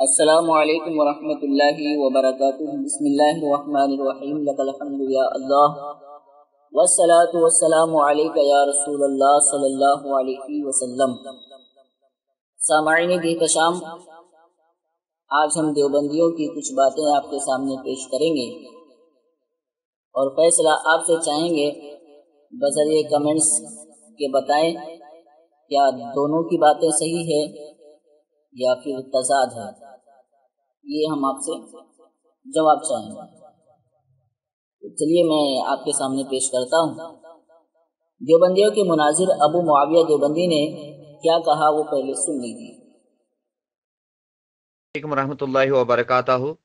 अस्सलामुअलैकुम वरहमतुल्लाहि वबरकातुहू बिस्मिल्लाहिर्रहमानिर्रहीम लकल हम्दु या अल्लाह वस्सलातु वस्सलामु अलैका या रसूलल्लाह सल्लल्लाहु अलैहि वसल्लम सामाईन बेहतशाम आज हम देवबंदियों की कुछ बातें आपके सामने पेश करेंगे और फैसला आपसे चाहेंगे बजरिए कमेंट्स के बताएँ क्या दोनों की बातें सही है या फिर तजाद है। ये हम आपसे जवाब चाहेंगे। तो चलिए मैं आपके सामने पेश करता हूँ। देवबंदियों के मुनाजिर अबू मुआविया देवबंदी ने क्या कहा वो पहले सुन लीजिए। रहमतुल्लाहि व बरकातहू।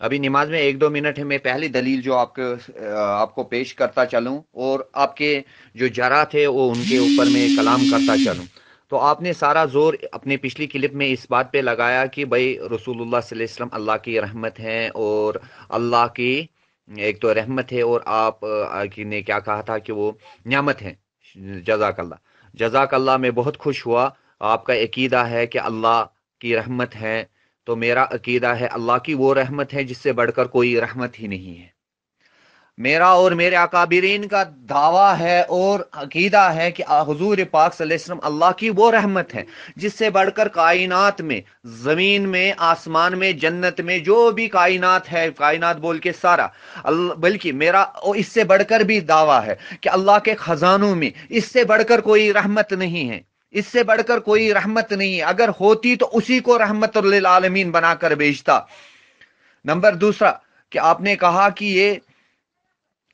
अभी नमाज़ में एक दो मिनट है, मैं पहली दलील जो आपके, आपको पेश करता चलूँ और आपके जो जरा थे वो उनके ऊपर मैं कलाम करता चलूँ। तो आपने सारा ज़ोर अपने पिछली क्लिप में इस बात पे लगाया कि भाई रसूलुल्लाह वसल्लम अल्लाह की रहमत है और अल्लाह की, एक तो रहमत है और आप ने क्या कहा था कि वो न्यामत है। जजाकल्ला जजाकल्ला मैं बहुत खुश हुआ। आपका अकीदा है कि अल्लाह की रहमत है। तो मेरा अकीदा है अल्लाह की वो रहमत है जिससे बढ़कर कोई रहमत ही नहीं है। मेरा और मेरे अकाबरीन का दावा है और अकीदा है कि हजूर पाक सल्लम अल्लाह की वो रहमत है, जिससे बढ़कर कायनात में, ज़मीन में, आसमान में, जन्नत में, जो भी कायनात है, कायनात बोल के सारा बल्कि मेरा और इससे बढ़कर भी दावा है कि अल्लाह के ख़जानों में इससे बढ़कर कोई रहमत नहीं है। इससे बढ़कर कोई रहमत नहीं है। अगर होती तो उसी को रहमत आलमीन बनाकर भेजता। नंबर दूसरा, कि आपने कहा कि ये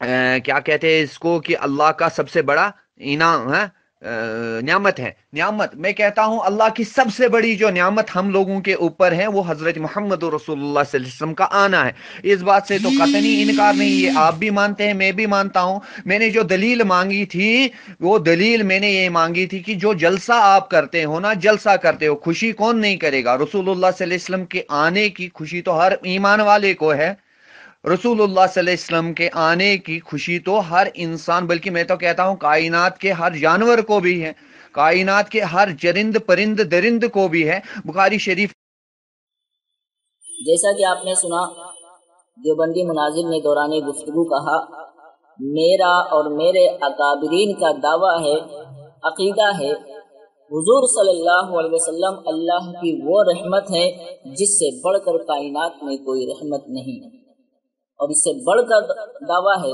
क्या कहते हैं इसको कि अल्लाह का सबसे बड़ा इनाम, है? न्यामत है। न्यामत, मैं कहता हूँ अल्लाह की सबसे बड़ी जो न्यामत हम लोगों के ऊपर है, वो हज़रत मोहम्मद रसूलुल्लाह का आना है। इस बात से तो कतनी इनकार नहीं है आप भी मानते हैं, मैं भी मानता हूँ। मैंने जो दलील मांगी थी, वो दलील मैंने ये मांगी थी कि जो जलसा आप करते हो ना, जलसा करते हो, खुशी कौन नहीं करेगा? रसूलुल्लाह के आने की खुशी तो हर ईमान वाले को है। रसूलुल्लाह वसल्लम के आने की खुशी तो हर इंसान, बल्कि मैं तो कहता हूँ कायनात के हर जानवर को भी है। कायनात के हर जरिंद परिंद दरिंद को भी है। बुखारी शरीफ जैसा कि आपने सुना, देवबंदी मुनाजिर ने दौरान गुफ्तगु कहा, मेरा और मेरे अकाबरीन का दावा है, अकीदा है, हुजूर सल्लल्लाहु अलैहि वसल्लम अल्लाह की वो रहमत है, जिससे बढ़कर कायनात में कोई रहमत नहीं है। और इससे बढ़कर दावा है,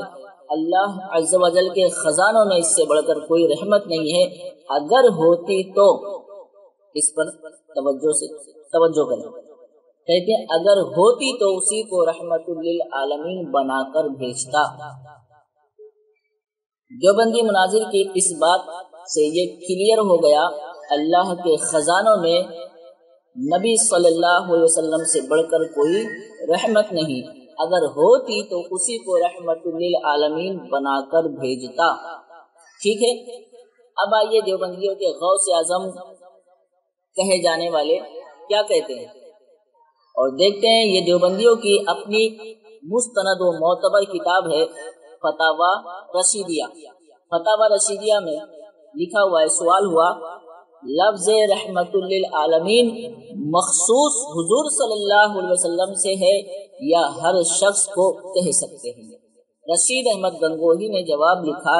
अल्लाह अज्जल के खजानों में इससे बढ़कर कोई रहमत नहीं है। अगर होती तो इस पर तवज्जो से, तवज्जो करें। कहते हैं, अगर होती तो उसी को रहमतुल्लिल आलमीन बनाकर भेजता। देवबंदी मुनाजिर की इस बात से ये क्लियर हो गया, अल्लाह के खजानों में नबी सल्लल्लाहु अलैहि वसल्लम से बढ़कर कोई रहमत नहीं। अगर होती तो उसी को रहमतुल्लिल आलमीन बनाकर भेजता। ठीक है? अब आइए देवबंदियों के गौस आज़म कहे जाने वाले क्या कहते हैं? और देखते हैं, ये देवबंदियों की अपनी मुस्तनद व मोतबर किताब है, फतावा रशीदिया। फतावा रशीदिया में लिखा हुआ है, सवाल हुआ, लफ्ज रहमतुल्लिल आलमीन मखसूस हुजूर सल्लल्लाहु अलैहि वसल्लम से है या हर शख्स को कह सकते हैं। रशीद अहमद गंगोही ने जवाब लिखा,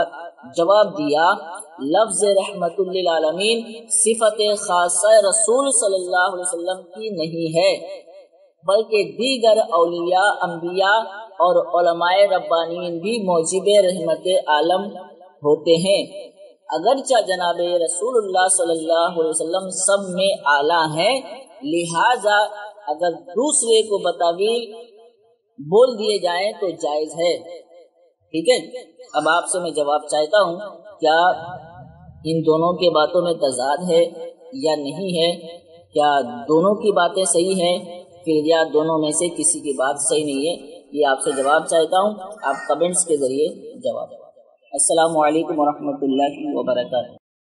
जवाब दिया, लफ्ज रहमतुल्लिल सिफत खास रसूल सल्लल्लाहु अलैहि वसल्लम की नहीं है, बल्कि दीगर अलिया अम्बिया और रब्बानीन भी मौजिब रहमत आलम होते हैं। अगरचा जनाब रसूलुल्लाह सल्लल्लाहु अलैहि वसल्लम सब में आला हैं लिहाजा अगर दूसरे को बतावील बोल दिए जाए तो जायज़ है। ठीक है? अब आपसे मैं जवाब चाहता हूँ, क्या इन दोनों के बातों में तजाद है या नहीं है? क्या दोनों की बातें सही हैं? फिर या दोनों में से किसी की बात सही नहीं है? ये आपसे जवाब चाहता हूँ। आप कमेंट्स के ज़रिए जवाब अस्सलाम वालेकुम वरहमतुल्लाहि वबरकातुहू।